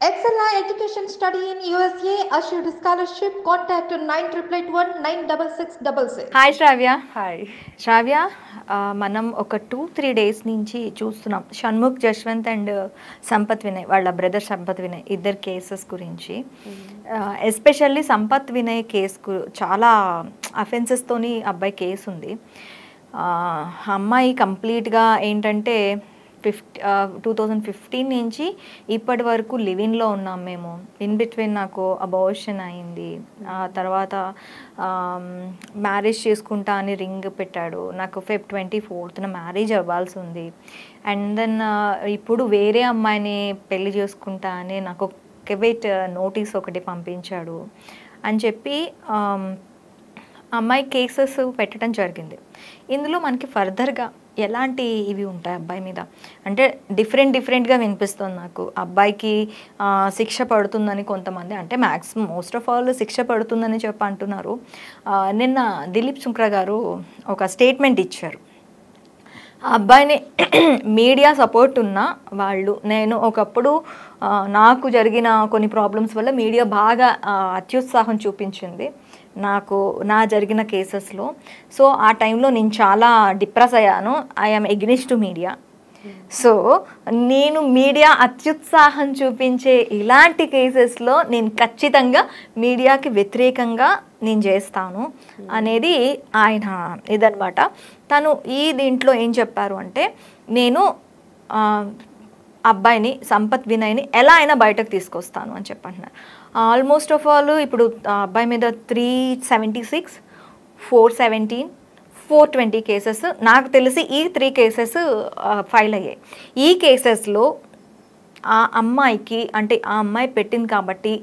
Excella Education Study in USA assured scholarship. Contact 9881 96666. Hi Shravya hi Shravya మనం ఒక two three days నుంచి చూస్తున్నాం. Shanmukh Jaswanth and Sampath Vinay వాళ్ళ brother Sampath Vinay ఇద్దరు కేసెస్ గురించి. ఎస్పెషల్లీ సంపత్ వినయ్ కేసు చాలా అఫెన్సెస్తోని అబ్బాయి కేసు ఉంది. ఆ, అమ్మాయి కంప్లీట్గా ఏంటంటే ఫిఫ్టీ టూ థౌజండ్ ఫిఫ్టీన్ నుంచి ఇప్పటి వరకు లివిన్లో ఉన్నాం మేము. ఇన్ బిట్వీన్ నాకు అబోర్షన్ అయింది. ఆ తర్వాత మ్యారేజ్ చేసుకుంటా అని రింగ్ పెట్టాడు. నాకు ఫెబ్ ట్వంటీ ఫోర్త్న మ్యారేజ్ అవ్వాల్సి ఉంది అండ్ దెన్ ఇప్పుడు వేరే అమ్మాయిని పెళ్ళి చేసుకుంటా అని నాకు కెబెట్ నోటీస్ ఒకటి పంపించాడు. అని చెప్పి అమ్మాయి కేసెస్ పెట్టడం జరిగింది. ఇందులో మనకి ఫర్దర్గా ఎలాంటి ఇవి ఉంటాయి అబ్బాయి మీద? అంటే డిఫరెంట్ డిఫరెంట్గా వినిపిస్తుంది నాకు. అబ్బాయికి శిక్ష పడుతుందని కొంతమంది అంటే మ్యాక్సిమం మోస్ట్ ఆఫ్ ఆల్ శిక్ష పడుతుందని చెప్పి అంటున్నారు. నిన్న దిలీప్ శుంక్ర గారు ఒక స్టేట్మెంట్ ఇచ్చారు. ఆ అబ్బాయిని మీడియా సపోర్ట్ ఉన్న వాళ్ళు. నేను ఒకప్పుడు నాకు జరిగిన కొన్ని ప్రాబ్లమ్స్ వల్ల మీడియా బాగా అత్యుత్సాహం చూపించింది నాకు నా జరిగిన కేసెస్లో. సో ఆ టైంలో నేను చాలా డిప్రెస్ అయ్యాను. I'm against to media. So నేను మీడియా అత్యుత్సాహం చూపించే ఇలాంటి కేసెస్లో నేను ఖచ్చితంగా మీడియాకి వ్యతిరేకంగా నేను చేస్తాను అనేది ఆయన ఇదనమాట తను ఈ దీంట్లో ఏం చెప్పారు అంటే నేను అబ్బాయిని సంపత్ వినయ్ని ఎలా అయినా బయటకు తీసుకొస్తాను అని చెప్పంటున్నారు ఆల్మోస్ట్ ఆఫ్ ఆల్ ఇప్పుడు అబ్బాయి మీద three seventy six four seventeen four twenty cases నాకు తెలిసి ఈ త్రీ కేసెస్ ఫైల్ అయ్యాయి. ఈ కేసెస్లో ఆ అమ్మాయికి అంటే ఆ అమ్మాయి పెట్టింది కాబట్టి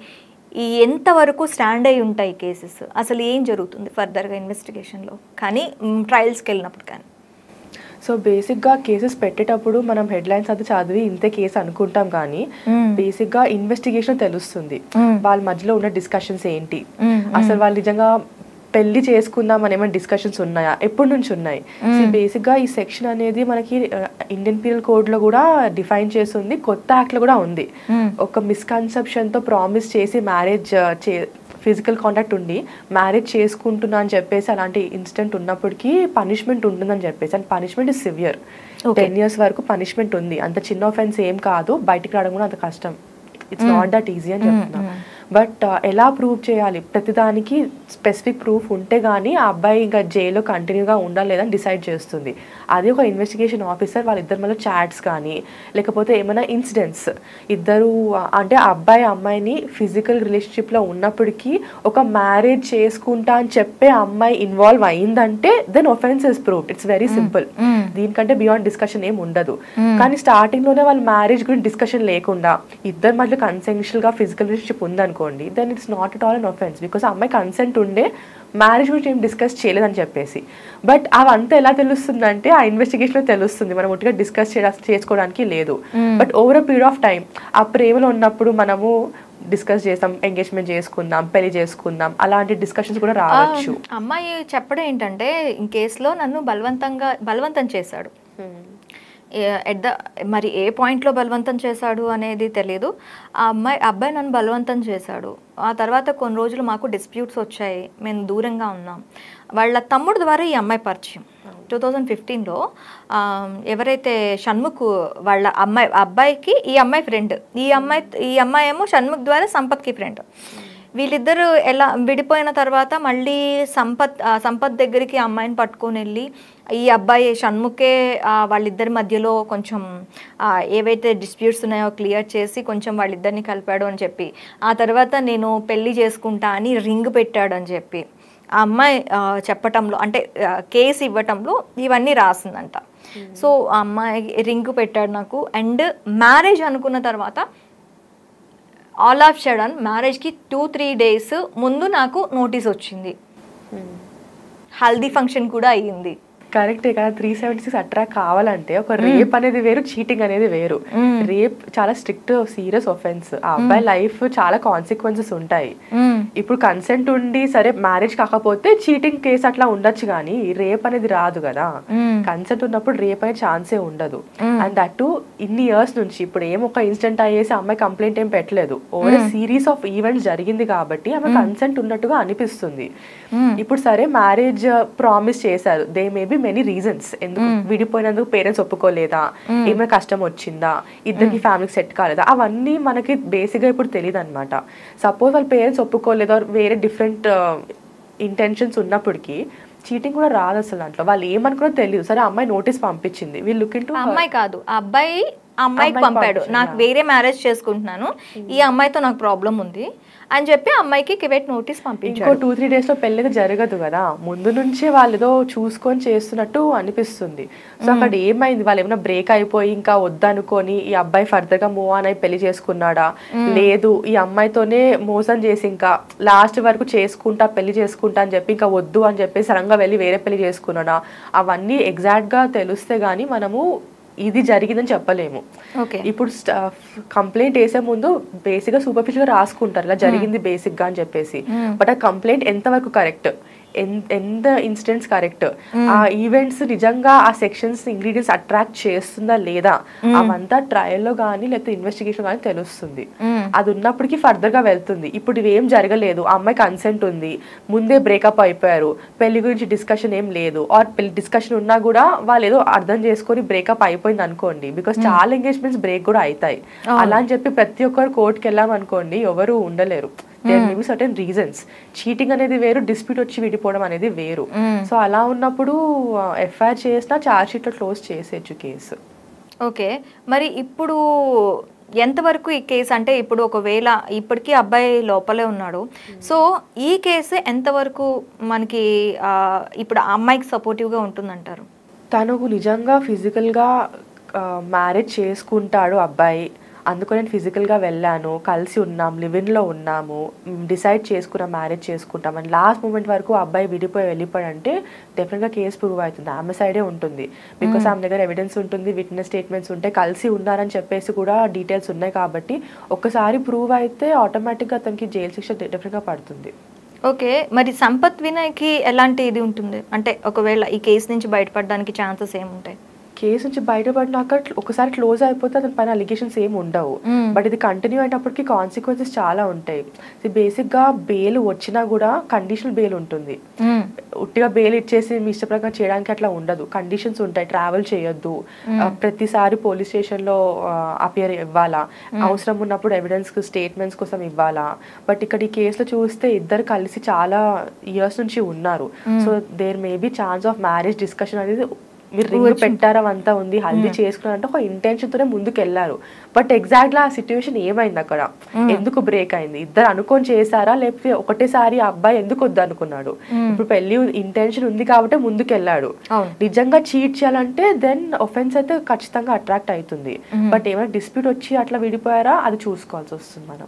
ఈ ఎంతవరకు స్టాండ్ అయి ఉంటాయి కేసెస్? అసలు ఏం జరుగుతుంది ఫర్దర్గా ఇన్వెస్టిగేషన్లో? కానీ ట్రయల్స్కి వెళ్ళినప్పుడు కానీ. సో బేసిక్గా కేసెస్ పెట్టేటప్పుడు మనం హెడ్లైన్స్ అది చదివి ఇంతే కేసు అనుకుంటాం కానీ. బేసిక్గా ఇన్వెస్టిగేషన్ తెలుస్తుంది. వాళ్ళ మధ్యలో ఉన్న డిస్కషన్స్ ఏంటి? అసలు వాళ్ళు నిజంగా పెళ్ళి చేసుకుందాం అని ఏమైనా డిస్కషన్స్ ఉన్నాయా? ఎప్పటి నుంచి ఉన్నాయి? సో బేసిక్గా ఈ సెక్షన్ అనేది మనకి ఇండియన్ పీనల్ కోడ్లో కూడా డిఫైన్ చేస్తుంది. కొత్త యాక్ట్లో కూడా ఉంది. ఒక మిస్కన్సెప్షన్తో ప్రామిస్ చేసి మ్యారేజ్ ఫిజికల్ కాంటాక్ట్ ఉండి మ్యారేజ్ చేసుకుంటున్నా అని చెప్పేసి అలాంటి ఇన్సిడెంట్ ఉన్నప్పటికీ పనిష్మెంట్ ఉంటుందని చెప్పేసి. And punishment is severe. Ten years వరకు పనిష్మెంట్ ఉంది. అంత చిన్న ఆఫెన్స్ ఏం కాదు. బయటికి రావడం కూడా అంత కష్టం. ఇట్స్ నాట్ దట్ ఈజీ అని చెప్తున్నా. బట్ ఎలా ప్రూవ్ చేయాలి? ప్రతిదానికి స్పెసిఫిక్ ప్రూఫ్ ఉంటే గానీ ఆ అబ్బాయి ఇంకా జైల్లో కంటిన్యూగా ఉండాలి లేదని డిసైడ్ చేస్తుంది. అది ఒక ఇన్వెస్టిగేషన్ ఆఫీసర్ వాళ్ళిద్దరి మళ్ళీ చాట్స్ కానీ లేకపోతే ఏమైనా ఇన్సిడెంట్స్. ఇద్దరు అంటే ఆ అబ్బాయి అమ్మాయిని ఫిజికల్ రిలేషన్షిప్లో ఉన్నప్పటికీ ఒక మ్యారేజ్ చేసుకుంటా అని చెప్పే అమ్మాయి ఇన్వాల్వ్ అయిందంటే then offence is proof it's very simple. దీనికంటే బియాండ్ డిస్కషన్ ఏం ఉండదు. కానీ స్టార్టింగ్లోనే వాళ్ళ మ్యారేజ్ గురించి డిస్కషన్ లేకుండా ఇద్దరు మధ్య కన్సెన్షువల్గా ఫిజికల్ రిలేషన్షిప్ ఉందనుకోండి then it's not at all an offence because అమ్మాయి కన్సెంట్ ఉండే మ్యారేజ్ గురించి ఏం డిస్కస్ చేయలేదని చెప్పేసి. బట్ అవంతా ఎలా తెలుస్తుందంటే ఆ ఇన్వెస్టిగేషన్లో తెలుస్తుంది. మనం ఒట్టిగా డిస్కస్ చేసుకోవడానికి లేదు. But over a period of time ఆ ప్రేమలో ఉన్నప్పుడు మనము డిస్కస్ చేస్తాం ఎంగేజ్మెంట్ చేసుకుందాం పెళ్ళి చేసుకుందాం అలాంటి డిస్కషన్స్ కూడా రావచ్చు. అమ్మాయి చెప్పడం ఏంటంటే ఈ కేసులో నన్ను బలవంతంగా బలవంతం చేశాడు. ఎట్ ద మరి ఏ పాయింట్లో బలవంతం చేశాడు అనేది తెలియదు ఆ అమ్మాయి అబ్బాయి నన్ను బలవంతం చేశాడు. ఆ తర్వాత కొన్ని రోజులు మాకు డిస్ప్యూట్స్ వచ్చాయి. మేము దూరంగా ఉన్నాం. వాళ్ళ తమ్ముడు ద్వారా ఈ అమ్మాయి పరిచయం. టూ థౌజండ్ ఫిఫ్టీన్లో ఎవరైతే షణ్ముఖ్ వాళ్ళ అమ్మాయి అబ్బాయికి ఈ అమ్మాయి ఫ్రెండ్ ఈ అమ్మాయి ఈ అమ్మాయి ఏమో షణ్ముఖ్ ద్వారా సంపత్కి ఫ్రెండ్ వీళ్ళిద్దరూ ఎలా విడిపోయిన తర్వాత మళ్ళీ సంపత్ సంపత్ దగ్గరికి అమ్మాయిని పట్టుకొని వెళ్ళి ఈ అబ్బాయి షణ్ముఖే వాళ్ళిద్దరి మధ్యలో కొంచెం ఏవైతే డిస్ప్యూట్స్ ఉన్నాయో క్లియర్ చేసి కొంచెం వాళ్ళిద్దరిని కలిపాడు అని చెప్పి ఆ తర్వాత నేను పెళ్ళి చేసుకుంటా అని రింగ్ పెట్టాడు అని చెప్పి ఆ అమ్మాయి చెప్పటంలో అంటే కేసు ఇవ్వటంలో ఇవన్నీ రాసిందంట. సో ఆ అమ్మాయి రింగ్ పెట్టాడు నాకు. అండ్ మ్యారేజ్ అనుకున్న తర్వాత ఆల్ ఆఫ్ షడన్ మ్యారేజ్కి టూ త్రీ డేస్ ముందు నాకు నోటీస్ వచ్చింది. హల్దీ ఫంక్షన్ కూడా అయ్యింది. కరెక్టే కదా త్రీ సెవెంటీ సిక్స్ అట్రాక్ట్ కావాలంటే ఒక రేప్ అనేది వేరు చీటింగ్ అనేది వేరు. రేప్ చాలా స్ట్రిక్ట్ సీరియస్ ఒఫెన్స్ ఆ అబ్బాయి లైఫ్ చాలా కాన్సిక్వెన్సెస్ ఉంటాయి. ఇప్పుడు కన్సెంట్ ఉండి సరే మ్యారేజ్ కాకపోతే చీటింగ్ కేసు అట్లా ఉండొచ్చు కానీ రేప్ అనేది రాదు కదా. కన్సెంట్ ఉన్నప్పుడు రేప్ అనే ఛాన్సే ఉండదు. అండ్ దట్ ఇన్ని ఇయర్స్ నుంచి. ఇప్పుడు ఏం ఒక ఇన్సిడెంట్ అయ్యేసి అమ్మాయి కంప్లైంట్ ఏం పెట్టలేదు. ఓవర్ సిరీస్ ఆఫ్ ఈవెంట్స్ జరిగింది కాబట్టి ఆమె కన్సెంట్ ఉన్నట్టుగా అనిపిస్తుంది. ఇప్పుడు సరే మ్యారేజ్ ప్రామిస్ చేశారు. They may be many reasons ఎందుకు? విడిపోయినందుకు పేరెంట్స్ ఒప్పుకోలేదా? ఏమైనా కష్టం వచ్చిందా? ఇద్దరికి ఫ్యామిలీకి సెట్ కాలేదా? అవన్నీ మనకి బేసిక్గా ఇప్పుడు తెలియదు అనమాట సపోజ్ వాళ్ళ పేరెంట్స్ ఒప్పుకోలేదు? వేరే డిఫరెంట్ ఇంటెన్షన్స్ ఉన్నప్పటికీ చీటింగ్ కూడా రాదు అసలు దాంట్లో. వాళ్ళు ఏమనుకున్నా తెలియదు సరే అమ్మాయి నోటీస్ పంపించింది. వీళ్ళు లుక్ ఇంటూ అమ్మాయి కాదు. అబ్బాయి ఆ అమ్మాయికి పంపాడు. నాకు వేరే మ్యారేజ్ చేసుకుంటున్నాను. ఈ అమ్మాయితో నాకు ప్రాబ్లం ఉంది అని చెప్పి అమ్మాయికి కివెట్ నోటీస్ పంపించాడు. టూ త్రీ డేస్లో పెళ్ళికి జరగదు కదా. ముందు నుంచే వాళ్ళు ఏదో చూసుకొని చేస్తున్నట్టు అనిపిస్తుంది. సో అక్కడ ఏమైంది? వాళ్ళు ఏమైనా బ్రేక్ అయిపోయి ఇంకా వద్దనుకొని ఈ అబ్బాయి ఫర్దర్గా మూవ్ ఆన్ అయి పెళ్ళి చేసుకున్నాడా? లేదు ఈ అమ్మాయితోనే మోసం చేసి ఇంకా లాస్ట్ వరకు చేసుకుంటా పెళ్ళి చేసుకుంటా అని చెప్పి ఇంకా వద్దు అని చెప్పి సడన్గా వెళ్ళి వేరే పెళ్ళి చేసుకున్నాడా? అవన్నీ ఎగ్జాక్ట్గా తెలిస్తే గానీ మనము ఇది జరిగిందని చెప్పలేము. ఇప్పుడు కంప్లైంట్ వేసే ముందు బేసిక్గా సూపర్ఫిషియల్గా రాసుకుంటారు. ఇలా జరిగింది బేసిక్గా అని చెప్పేసి. బట్ ఆ కంప్లైంట్ ఎంతవరకు కరెక్ట్? ఎంత ఇన్సిడెంట్స్ కరెక్ట్ ఆ ఈవెంట్స్ నిజంగా ఆ సెక్షన్స్ ఇంగ్రీడియంట్స్ అట్రాక్ట్ చేస్తుందా లేదా? అవంతా ట్రయల్లో కానీ లేకపోతే ఇన్వెస్టిగేషన్ కానీ తెలుస్తుంది. అది ఉన్నప్పటికీ ఫర్దర్గా వెళ్తుంది. ఇప్పుడు ఇవేం జరగలేదు. ఆ అమ్మాయి కన్సెంట్ ఉంది. ముందే బ్రేకప్ అయిపోయారు. పెళ్ళి గురించి డిస్కషన్ ఏం లేదు. ఆర్ పెళ్ళి డిస్కషన్ ఉన్నా కూడా వాళ్ళు ఏదో అర్థం చేసుకొని బ్రేకప్ అయిపోయింది అనుకోండి. బికాస్ చాలా ఎంగేజ్మెంట్స్ బ్రేక్ కూడా అవుతాయి. అలా అని చెప్పి ప్రతి ఒక్కరు కోర్టుకి వెళ్ళాం అనుకోండి ఎవరు ఉండలేరు. There maybe certain reasons cheating అనేది వేరు డిస్ప్యూట్ వచ్చి విడిపోవడం అనేది వేరు. సో అలా ఉన్నప్పుడు ఎఫ్ఐఆర్ చేసినా ఛార్జ్ షీట్లో క్లోజ్ చేసేయచ్చు కేసు ఓకే మరి ఇప్పుడు ఎంతవరకు ఈ కేసు అంటే ఇప్పుడు ఒకవేళ ఇప్పటికీ అబ్బాయి లోపలే ఉన్నాడు. సో ఈ కేసు ఎంతవరకు మనకి ఇప్పుడు ఆ అమ్మాయికి సపోర్టివ్గా ఉంటుందంటారు? తనకు నిజంగా ఫిజికల్గా మ్యారేజ్ చేసుకుంటాడు అబ్బాయి. అందుకని నేను ఫిజికల్గా వెళ్ళాను కలిసి ఉన్నాం లివిన్లో ఉన్నాము డిసైడ్ చేసుకున్నాం మ్యారేజ్ చేసుకుంటాం. అని లాస్ట్ మూమెంట్ వరకు అబ్బాయి విడిపోయి వెళ్ళిపోయాడంటే డెఫినెట్గా కేసు ప్రూవ్ అవుతుంది. ఆమె సైడే ఉంటుంది. బికాస్ ఆమె దగ్గర ఎవిడెన్స్ ఉంటుంది విట్నెస్ స్టేట్మెంట్స్ ఉంటాయి కలిసి ఉన్నారని చెప్పేసి కూడా డీటెయిల్స్ ఉన్నాయి కాబట్టి ఒక్కసారి ప్రూవ్ అయితే ఆటోమేటిక్గా అతనికి జైలు శిక్ష డెఫినెట్గా పడుతుంది. ఓకే మరి సంపత్ వినయ్కి ఎలాంటి ఇది ఉంటుంది? అంటే ఒకవేళ ఈ కేసు నుంచి బయటపడడానికి ఛాన్సెస్ ఏముంటాయి? కేసు నుంచి బయటపడినాక ఒకసారి క్లోజ్ అయిపోతే అతని పైన అలిగేషన్స్ ఏమి ఉండవు. బట్ ఇది కంటిన్యూ అయినప్పటికీ కాన్సిక్వెన్సెస్ చాలా ఉంటాయి. బేసిక్గా బెయిల్ వచ్చినా కూడా కండిషనల్ బెయిల్ ఉంటుంది. ఉట్టిగా బెయిల్ ఇచ్చేసి మీ ఇష్ట ప్రకారం చేయడానికి అట్లా ఉండదు. కండిషన్స్ ఉంటాయి. ట్రావెల్ చేయొద్దు. ప్రతిసారి పోలీస్ స్టేషన్లో అపియర్ ఇవ్వాలా? అవసరం ఉన్నప్పుడు ఎవిడెన్స్ స్టేట్మెంట్స్ కోసం ఇవ్వాలా? బట్ ఇక్కడ ఈ కేసులో చూస్తే ఇద్దరు కలిసి చాలా ఇయర్స్ నుంచి ఉన్నారు. So there may be chance of marriage discussion అనేది మీరు రింగ్ పెట్టారా అంతా ఉంది హల్దీ చేసుకున్నారంటే ఒక ఇంటెన్షన్ తోనే ముందుకు వెళ్ళారు బట్ ఎగ్జాక్ట్గా ఆ సిచ్యువేషన్ ఏమైంది అక్కడ? ఎందుకు బ్రేక్ అయింది? ఇద్దరు అనుకొని చేశారా లేకపోతే ఒకటేసారి ఆ అబ్బాయి ఎందుకు వద్దు అనుకున్నాడు? ఇప్పుడు పెళ్ళి ఇంటెన్షన్ ఉంది కాబట్టి ముందుకు వెళ్ళాడు నిజంగా చీట్ చేయాలంటే దెన్ ఒఫెన్స్ అయితే ఖచ్చితంగా అట్రాక్ట్ అవుతుంది. బట్ ఏమైనా డిస్ప్యూట్ వచ్చి అట్లా విడిపోయారా? అది చూసుకోవాల్సి వస్తుంది మనం.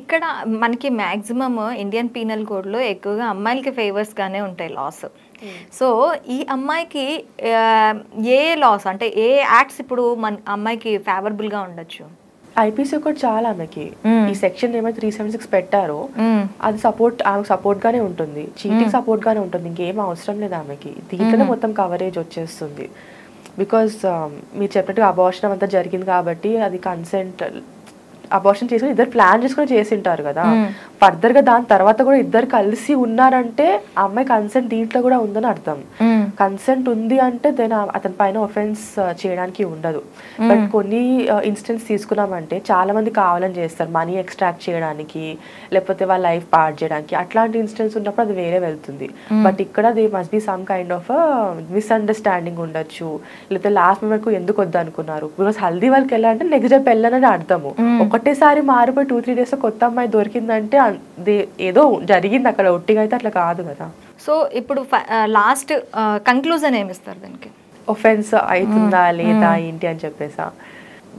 ఇక్కడ మనకి మ్యాక్సిమమ్ ఇండియన్ పీనల్ కోడ్లో ఎక్కువగా అమ్మాయిలకి ఫేవర్స్గానే ఉంటాయి లాస్ సో ఈ అమ్మాయికి ఏ లాస్ అంటే ఏ యాక్ట్స్ ఇప్పుడు మన అమ్మాయికి ఫేవరబుల్గా ఉండొచ్చు? ఐపీసీ కూడా చాలా ఆమెకి. ఈ సెక్షన్ ఏమైతే త్రీ సెవెన్ సిక్స్ పెట్టారో. అది సపోర్ట్ ఆమెకు సపోర్ట్ గానే ఉంటుంది. చీటింగ్ సపోర్ట్ గానే ఉంటుంది. ఇంకేం అవసరం లేదు ఆమెకి. దీంట్లోనే మొత్తం కవరేజ్ వచ్చేస్తుంది. బికాస్ మీరు చెప్పినట్టుగా అబార్షన్ అంతా జరిగింది కాబట్టి అది కన్సెంట్ అబార్షన్ చేసుకుని ఇద్దరు ప్లాన్ చేసుకుని చేసి ఉంటారు కదా ఫర్దర్గా దాని తర్వాత కూడా ఇద్దరు కలిసి ఉన్నారంటే ఆ అమ్మాయి కన్సెంట్ దీంట్లో కూడా ఉందని అర్థం. కన్సెంట్ ఉంది అంటే దెన్ అతని పైన ఒఫెన్స్ చేయడానికి ఉండదు. బట్ కొన్ని ఇన్స్టెన్స్ తీసుకున్నామంటే చాలా మంది కావాలని చేస్తారు. మనీ ఎక్స్ట్రాక్ట్ చేయడానికి లేకపోతే వాళ్ళ లైఫ్ పాడు చేయడానికి. అట్లాంటి ఇన్స్టెన్స్ ఉన్నప్పుడు అది వేరే వెళ్తుంది. బట్ ఇక్కడ they must be some kind of misunderstanding ఉండొచ్చు. లేకపోతే లాస్ట్ మూమెంట్కు ఎందుకు వద్దు అనుకున్నారు బికాస్ హల్దీ వాళ్ళకి వెళ్ళాలంటే నెక్స్ట్ డే పెళ్ళనని అర్థము. ఒకటేసారి మారిపోయి టూ త్రీ డేస్ కొత్త అమ్మాయి దొరికిందంటే అన్- దే- ఏదో జరిగింది అక్కడ ఒట్టిగా అయితే అట్లా కాదు కదా. సో ఇప్పుడు లాస్ట్ కంక్లూజన్ ఏమి ఇస్తారు దానికి? ఒఫెన్స్ అవుతుందా లేదా ఏంటి అని చెప్పేసా.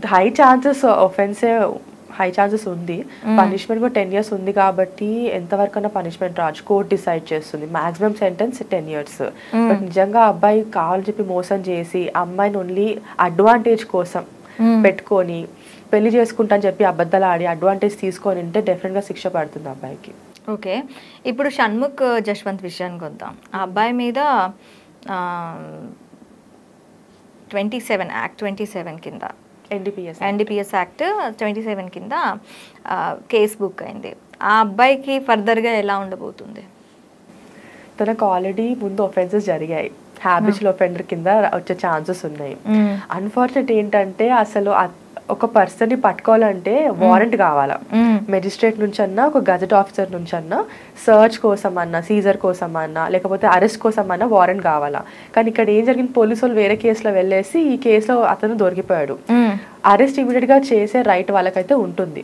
హై ఛాన్సెస్ ఒఫెన్సే హై ఛాన్సెస్ ఉంది. పనిష్మెంట్ కూడా టెన్ ఇయర్స్ ఉంది కాబట్టి ఎంతవరకైనా పనిష్మెంట్ రావచ్చు కోర్ట్ డిసైడ్ చేస్తుంది maximum sentence ten years but నిజంగా అబ్బాయి కావాలని చెప్పి మోసం చేసి అమ్మాయిని ఓన్లీ అడ్వాంటేజ్ కోసం పెట్టుకొని పెళ్ళి చేసుకుంటా అని చెప్పి అబద్ధాలు ఆడి అడ్వాంటేజ్ తీసుకొని ఉంటే డెఫినెట్గా శిక్ష పడుతుంది అబ్బాయికి. ఓకే. ఇప్పుడు షణ్ముఖ్ జశ్వంత్ విషయానికి వద్దాం. ఆ అబ్బాయి మీద twenty seven act twenty seven కింద NDPS NDPS act twenty seven కింద కేస్ బుక్ అయింది. ఆ అబ్బాయికి ఫర్దర్గా ఎలా ఉండబోతుంది? తనకు ఆల్రెడీ ముందు ఒఫెన్సెస్ జరిగాయి. హ్యాబిచువల్ ఒఫెండర్ కింద వచ్చే ఛాన్సెస్ ఉన్నాయి. అన్ఫార్చునేట్ ఏంటంటే అసలు ఒక పర్సన్ని పట్టుకోవాలంటే వారెంట్ కావాలా? మెజిస్ట్రేట్ నుంచి అన్నా ఒక గజెట్ ఆఫీసర్ నుంచి అన్నా సర్చ్ కోసం అన్నా సీజర్ కోసం అన్నా లేకపోతే అరెస్ట్ కోసం అన్నా వారెంట్ కావాలా? కానీ ఇక్కడ ఏం జరిగింది? పోలీసు వాళ్ళు వేరే కేసులో వెళ్ళేసి ఈ కేసులో అతను దొరికిపోయాడు. అరెస్ట్ ఇమీడియట్గా చేసే రైట్ వాళ్ళకైతే ఉంటుంది.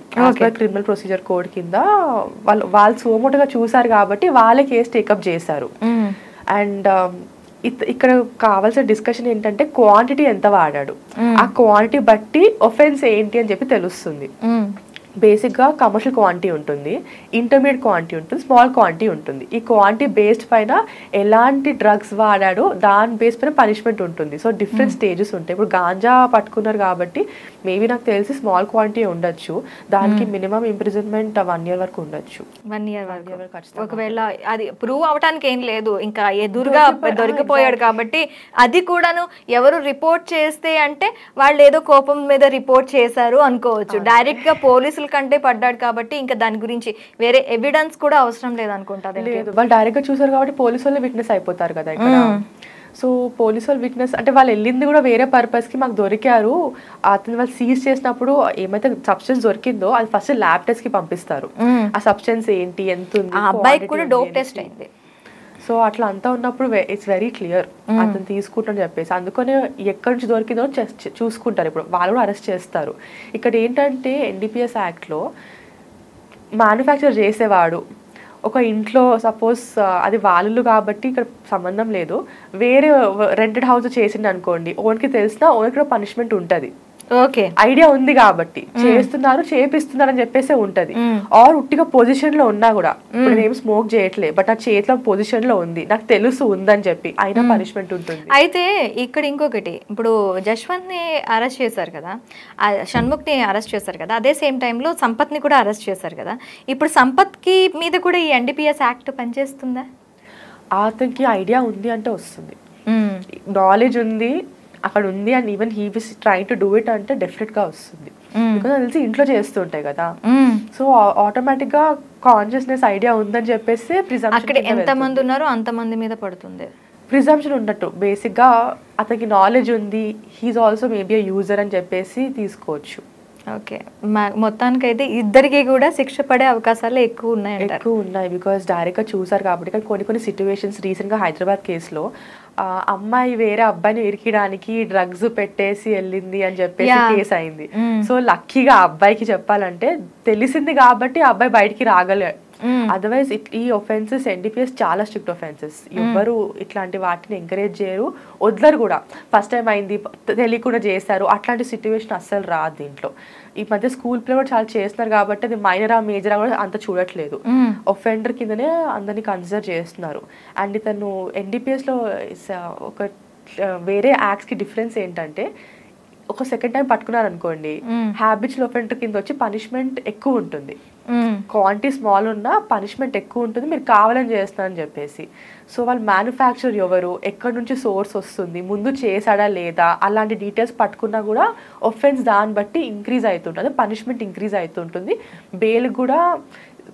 క్రిమినల్ ప్రొసీజర్ కోడ్ కింద వాళ్ళు వాళ్ళు సోమోటగా చూసారు కాబట్టి వాళ్ళే కేసు టేకప్ చేశారు. అండ్ ఇక్కడ కావాల్సిన డిస్కషన్ ఏంటంటే క్వాంటిటీ ఎంత వాడాడు. ఆ క్వాంటిటీ బట్టి ఒఫెన్స్ ఏంటి అని చెప్పి తెలుస్తుంది. బేసిక్గా కమర్షియల్ క్వాంటిటీ ఉంటుంది ఇంటర్మీడియట్ క్వాంటిటీ ఉంటుంది స్మాల్ క్వాంటిటీ ఉంటుంది. ఈ క్వాంటిటీ బేస్డ్ పైన ఎలాంటి డ్రగ్స్ వాడాడో దాని బేస్ పైన పనిష్మెంట్ ఉంటుంది. సో డిఫరెంట్ స్టేజెస్ ఉంటాయి. ఇప్పుడు గాంజా పట్టుకున్నారు కాబట్టి మేబీ నాకు తెలిసి స్మాల్ క్వాంటిటీ ఉండొచ్చు. దానికి మినిమం ఇంప్రిజన్మెంట్ వన్ ఇయర్ వరకు ఉండొచ్చు. వన్ ఇయర్ వరకు. ఒకవేళ అది ప్రూవ్ అవటానికి ఏం లేదు. ఇంకా ఎదురుగా దొరికిపోయి- దొరికిపోయాడు కాబట్టి అది కూడాను ఎవరు రిపోర్ట్ చేస్తే అంటే వాళ్ళు ఏదో కోపం మీద రిపోర్ట్ చేశారు అనుకోవచ్చు. డైరెక్ట్గా పోలీసుల కంటే పడ్డాడు కాబట్టి ఇంకా దాని గురించి వేరే ఎవిడెన్స్ కూడా అవసరం లేదనుకుంటా దీనికి. లేదు వాళ్ళు డైరెక్ట్గా చూసారు కాబట్టి పోలీసు వాళ్ళు విట్నెస్ అయిపోతారు కదా ఇక్కడ సో పోలీసు వాళ్ళు విట్నెస్ అంటే వాళ్ళు వెళ్ళింది కూడా వేరే పర్పస్కి మాకు దొరికారు అతను వాళ్ళు సీజ్ చేసినప్పుడు ఏమైతే సబ్స్టెన్స్ దొరికిందో అది ఫస్ట్ ల్యాబ్ టెస్ట్కి పంపిస్తారు. ఆ సబ్స్టెన్స్ ఏంటి ఎంత ఉంది ఆ అబ్బాయికి కూడా డోప్. టెస్ట్ అయింది సో అట్లా అంతా ఉన్నప్పుడు ఇట్స్ వెరీ క్లియర్ అతను తీసుకుంటాను చెప్పేసి. అందుకనే ఎక్కడి నుంచి దొరికిందో చెస్- చూసుకుంటారు. ఇప్పుడు వాళ్ళు కూడా అరెస్ట్ చేస్తారు. ఇక్కడ ఏంటంటే ఎన్డీపీఎస్ యాక్ట్లో మ్యానుఫ్యాక్చర్ చేసేవాడు. ఒక ఇంట్లో సపోజ్ అది వాళ్ళు కాబట్టి ఇక్కడ సంబంధం లేదు. వేరే రెంటెడ్ హౌస్ చేసిండు అనుకోండి ఓన్కి తెలిసినా ఓన్కి పనిష్మెంట్ ఉంటుంది. ఓకే. ఐడియా ఉంది కాబట్టి. చేస్తున్నారు చేపిస్తున్నారు అని చెప్పేసి ఉంటది. ఆర్ ఉట్టిగా పొజిషన్లో ఉన్నా కూడా ఇప్పుడు నేను స్మోక్ చేయట్లే బట్ ఆ చేతిలో పొజిషన్లో ఉంది నాకు తెలుసు ఉందని చెప్పి అయినా పనిష్మెంట్ ఉంటుంది. అయితే ఇక్కడ ఇంకొకటి ఇప్పుడు జశ్వంత్ని అరెస్ట్ చేశారు కదా షణ్ముఖ్ని అరెస్ట్ చేశారు కదా అదే సేమ్ టైంలో సంపత్ని కూడా అరెస్ట్ చేశారు కదా ఇప్పుడు సంపత్కి మీద కూడా ఈ ఎన్డీపీఎస్ యాక్ట్ పనిచేస్తుందా? అతనికి ఐడియా ఉంది అంటే వస్తుంది. నాలెడ్జ్ ఉంది అక్కడ ఉంది and even he was try to do it అంటే డెఫినెట్గా వస్తుంది. బికాస్ తెలిసి ఇంట్లో చేస్తుంటాయి కదా. సో ఆటోమేటిక్గా కాన్షియస్నెస్ ఐడియా ఉందని చెప్పేసి అక్కడ ఎంత మంది ఉన్నారో అంత మంది మీద పడుతుంది. ప్రిజంప్షన్ ఉన్నట్టు. బేసిక్గా అతనికి నాలెడ్జ్ ఉంది. హీఈస్ ఆల్సో మేబీ యూజర్ అని చెప్పేసి తీసుకోవచ్చు. ఓకే మొత్తానికైతే ఇద్దరికి కూడా శిక్ష పడే అవకాశాలు ఎక్కువ ఉన్నాయంటారు. ఎక్కువ ఉన్నాయి. బికాస్ డైరెక్ట్గా చూసారు కాబట్టి కానీ కొన్ని కొన్ని సిచ్యువేషన్స్ రీసెంట్గా హైదరాబాద్ కేసులో అమ్మాయి వేరే అబ్బాయిని ఇరికిడానికి డ్రగ్స్ పెట్టేసి వెళ్ళింది అని చెప్పేసి. కేసు అయింది Mm. సో లక్కీగా ఆ అబ్బాయికి చెప్పాలంటే తెలిసింది కాబట్టి అబ్బాయి బయటికి రాగలే Mm. అదర్వైజ్ ఈ ఒఫెన్సెస్ ఎన్డీపీఎస్ చాలా స్ట్రిక్ట్ ఒఫెన్సెస్ ఎవ్వరు ఇట్లాంటి వాటిని ఎంకరేజ్ చేయరు. వదలరు కూడా. ఫస్ట్ టైం అయింది తెలియకుండా చేశారు. అట్లాంటి సిచ్యువేషన్ అస్సలు రాదు దీంట్లో. ఈ మధ్య స్కూల్ పిల్లలు కూడా చాలా చేస్తున్నారు కాబట్టి అది మైనరా మేజరా కూడా అంత చూడట్లేదు. Mm. ఒఫెండర్ కిందనే అందరినీ కన్సిడర్ చేస్తున్నారు. అండ్ ఇతను ఎన్డీపీఎస్లో ఒక ఆ, వేరే యాక్ట్స్కి డిఫరెన్స్ ఏంటంటే ఒక సెకండ్ టైం పట్టుకున్నారు అనుకోండి Mm. హ్యాబిచువల్ ఒఫెండర్ కింద వచ్చి పనిష్మెంట్ ఎక్కువ ఉంటుంది. క్వాంటిటీ స్మాల్ ఉన్నా పనిష్మెంట్ ఎక్కువ ఉంటుంది మీరు కావాలని చేస్తున్నారని చెప్పేసి. సో వాళ్ళు మ్యానుఫ్యాక్చర్ ఎవరు ఎక్కడి నుంచి సోర్స్ వస్తుంది ముందు చేశాడా లేదా అలాంటి డీటెయిల్స్ పట్టుకున్నా కూడా ఒఫెన్స్ దాన్ని బట్టి ఇంక్రీజ్ అవుతుంటుంది పనిష్మెంట్ ఇంక్రీజ్ అవుతుంటుంది. బెయిల్ కూడా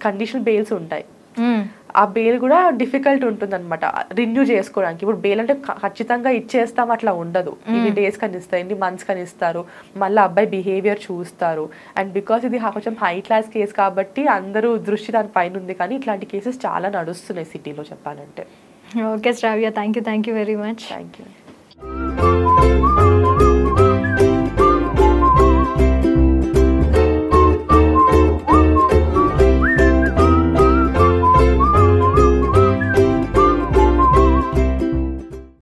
కండిషనల్ బెయిల్స్ ఉంటాయి. మ్మ్. ఆ బెయిల్ కూడా డిఫికల్ట్ ఉంటుంది అనమాట రిన్యూ చేసుకోవడానికి. ఇప్పుడు బెయిల్ అంటే ఖచ్చితంగా ఇచ్చేస్తాం అట్లా ఉండదు. ఇన్ని డేస్ కని ఇస్తారు ఇన్ని మంత్స్ కని ఇస్తారు మళ్ళీ అబ్బాయి బిహేవియర్ చూస్తారు. అండ్ బికాస్ ఇది కొంచెం హై క్లాస్ కేసు కాబట్టి అందరూ దృష్టి దాని పైన ఉంది కానీ ఇట్లాంటి కేసెస్ చాలా నడుస్తున్నాయి సిటీలో చెప్పాలంటే. Okay Shravya thank you thank you very much. Thank you